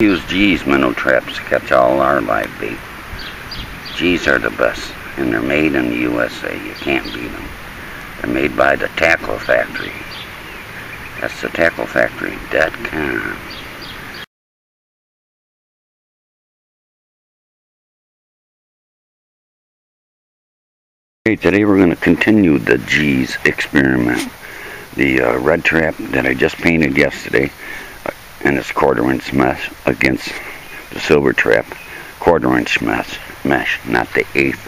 use Gee's minnow traps to catch all our live bait. Gee's are the best, and they're made in the USA. You can't beat them. They're made by the Tackle Factory. That's the tacklefactory.com. Okay, today we're going to continue the Gee's experiment. The uh, red trap that I just painted yesterday and it's quarter inch mesh against the silver trap. Quarter inch mesh mesh not the eighth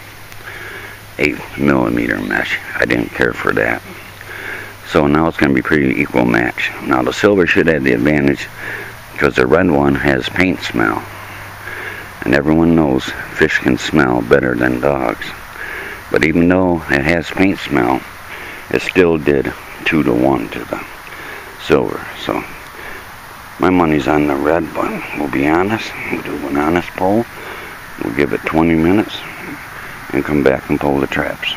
eight millimeter mesh. I didn't care for that. So now it's going to be pretty equal match. Now the silver should have the advantage because the red one has paint smell. And everyone knows fish can smell better than dogs. But even though it has paint smell it still did two to one to the silver so my money's on the red, but we'll be honest. We'll do an honest pull. We'll give it 20 minutes and come back and pull the traps.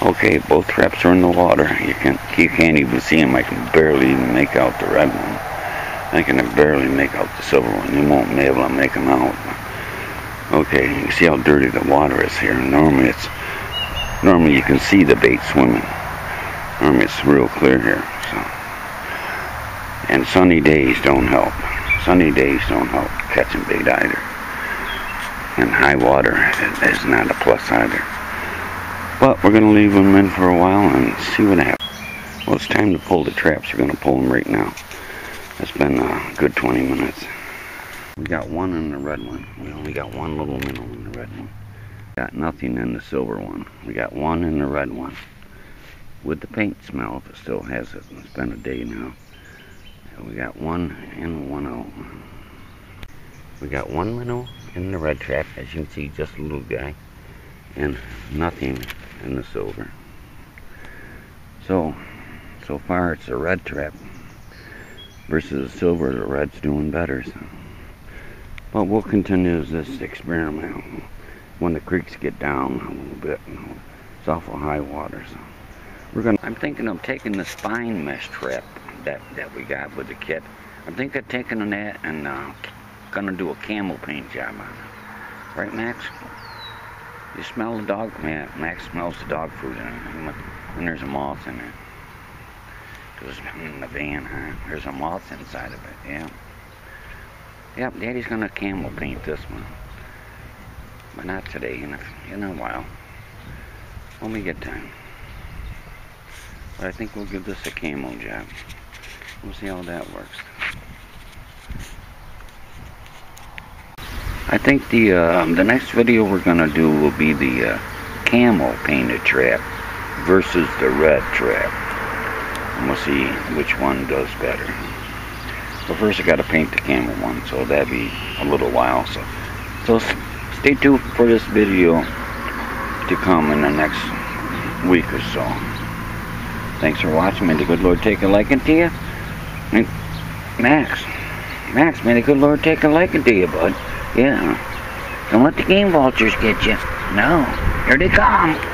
Okay, both traps are in the water. You can you can't even see them. I can barely even make out the red one. I can barely make out the silver one. You won't be able to make them out. Okay, you see how dirty the water is here. Normally it's normally you can see the bait swimming. Normally it's real clear here. So. And sunny days don't help. Sunny days don't help catching bait either. And high water is not a plus either. But we're going to leave them in for a while and see what happens. Well, it's time to pull the traps. We're going to pull them right now. It's been a good 20 minutes. We got one in the red one. We only got one little minnow in the red one. Got nothing in the silver one. We got one in the red one. With the paint smell, if it still has it. It's been a day now. We got one and one out. We got one minnow oh in the red trap, as you can see, just a little guy, and nothing in the silver. So, so far it's a red trap versus the silver. The red's doing better. So. But we'll continue this experiment when the creeks get down a little bit. It's awful high water. So we're gonna. I'm thinking of taking the spine mesh trap that, that we got with the kit. I think I'm taking on that and uh, gonna do a camel paint job on it. Right, Max? You smell the dog? Yeah, Max smells the dog food in it. And there's a moth in it. In the van, huh? There's a moth inside of it, yeah. Yep, Daddy's gonna camel paint this one. But not today, in a, in a while. When we get time. But I think we'll give this a camel job. We'll see how that works. I think the uh, the next video we're gonna do will be the uh, camel painted trap versus the red trap. And we'll see which one does better. But first I gotta paint the camel one, so that'd be a little while. So, so stay tuned for this video to come in the next week or so. Thanks for watching. May the good Lord take a liking to you. Max, Max, may the good Lord take a liking to you, bud. Yeah. Don't let the game vultures get you. No. Here they come.